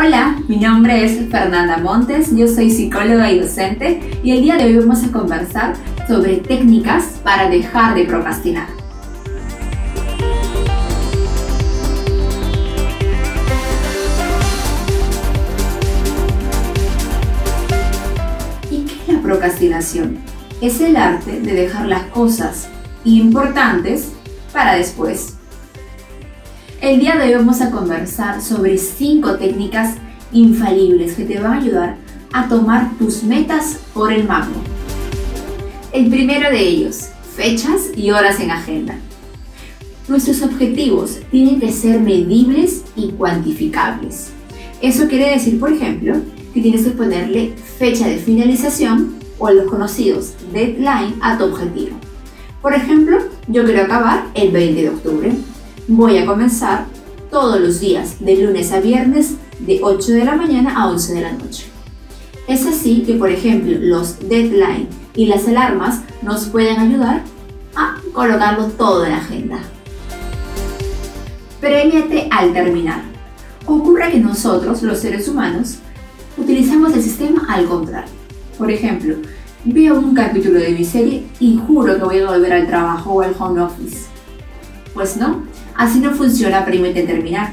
Hola, mi nombre es Fernanda Montes, yo soy psicóloga y docente y el día de hoy vamos a conversar sobre técnicas para dejar de procrastinar. ¿Y qué es la procrastinación? Es el arte de dejar las cosas importantes para después el día de hoy vamos a conversar sobre 5 técnicas infalibles que te van a ayudar a tomar tus metas por el mando. El primero de ellos, fechas y horas en agenda. Nuestros objetivos tienen que ser medibles y cuantificables. Eso quiere decir, por ejemplo, que tienes que ponerle fecha de finalización o los conocidos deadline a tu objetivo. Por ejemplo, yo quiero acabar el 20 de octubre Voy a comenzar todos los días, de lunes a viernes, de 8 de la mañana a 11 de la noche. Es así que, por ejemplo, los deadlines y las alarmas nos pueden ayudar a colocarlo todo en la agenda. Premiate al terminar. Ocurre que nosotros, los seres humanos, utilizamos el sistema al contrario. Por ejemplo, veo un capítulo de mi serie y juro que voy a volver al trabajo o al home office. Pues no, Así no funciona Premio y terminar.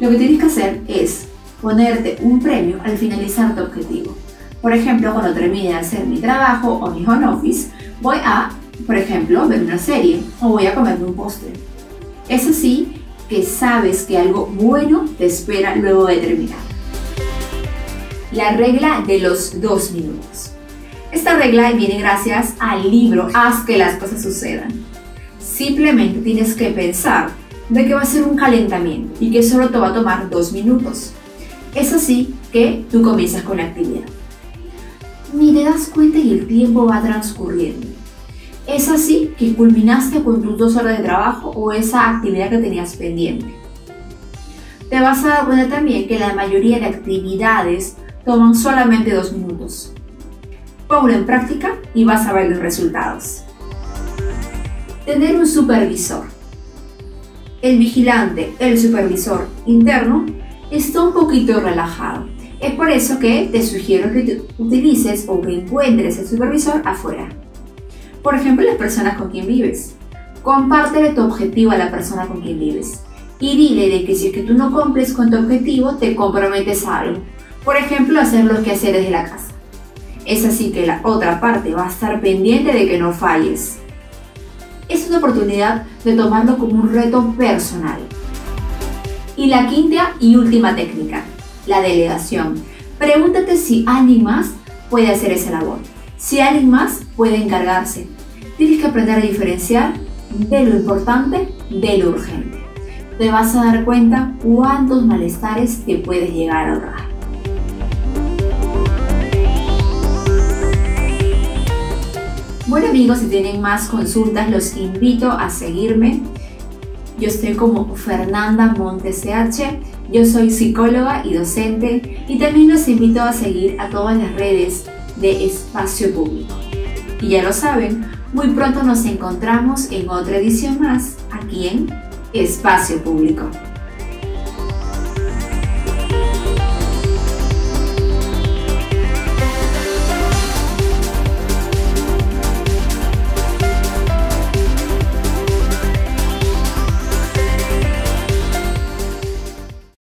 Lo que tienes que hacer es ponerte un premio al finalizar tu objetivo. Por ejemplo, cuando termine de hacer mi trabajo o mi home office, voy a, por ejemplo, ver una serie o voy a comerme un postre. Es así que sabes que algo bueno te espera luego de terminar. La regla de los dos minutos. Esta regla viene gracias al libro Haz que las cosas sucedan. Simplemente tienes que pensar de que va a ser un calentamiento y que solo te va a tomar dos minutos. Es así que tú comienzas con la actividad. Ni te das cuenta y el tiempo va transcurriendo. Es así que culminaste con tus dos horas de trabajo o esa actividad que tenías pendiente. Te vas a dar cuenta también que la mayoría de actividades toman solamente dos minutos. Ponlo en práctica y vas a ver los resultados. Tener un supervisor. El vigilante, el supervisor interno, está un poquito relajado. Es por eso que te sugiero que utilices o que encuentres el supervisor afuera. Por ejemplo, las personas con quien vives. Compártele tu objetivo a la persona con quien vives. Y dile de que si es que tú no cumples con tu objetivo, te comprometes a algo. Por ejemplo, hacer los quehaceres de la casa. Es así que la otra parte va a estar pendiente de que no falles es una oportunidad de tomarlo como un reto personal. Y la quinta y última técnica, la delegación. Pregúntate si alguien más puede hacer esa labor, si alguien más puede encargarse. Tienes que aprender a diferenciar de lo importante de lo urgente. Te vas a dar cuenta cuántos malestares te puedes llegar a ahorrar. Bueno amigos, si tienen más consultas, los invito a seguirme. Yo estoy como Fernanda Montes CH, yo soy psicóloga y docente y también los invito a seguir a todas las redes de Espacio Público. Y ya lo saben, muy pronto nos encontramos en otra edición más aquí en Espacio Público.